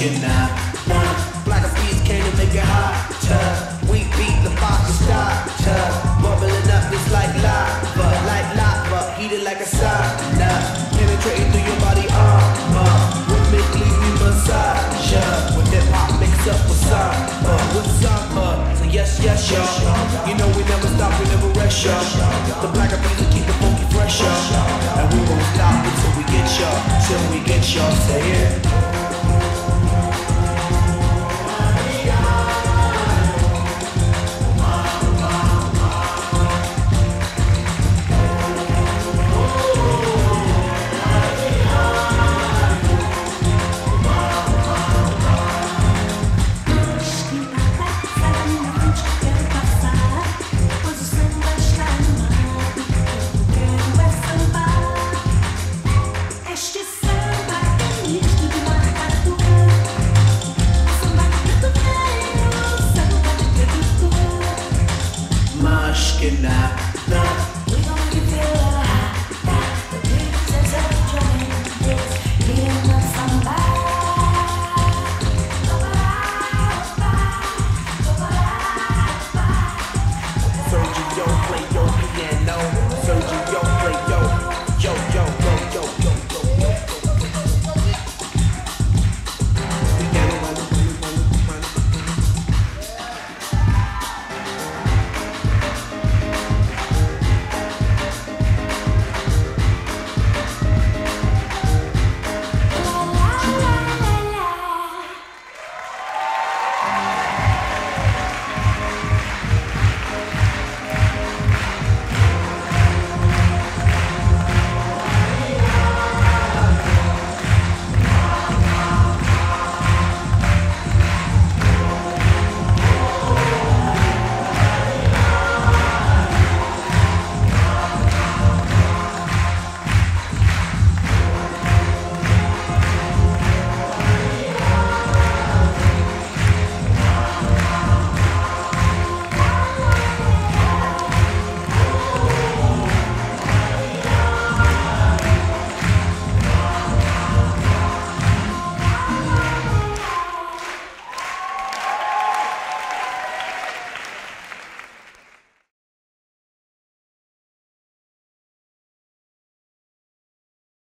chicken now. One block of peas came to make it hotter. We beat the fire starter. Bubbling up just like lava, like lava. heated like a sauna. Penetrating through your body armor. Rhythmically we massage With When hip hop mix up with samba, with samba. So yes, yes, y'all. You know we never stop, we never rest, y'all. The Black Eyed Peas keep the funky fresh, y'all. And we won't stop until we get y'all, till we get y'all. Say it. aşkına.